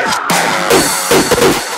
Yeah.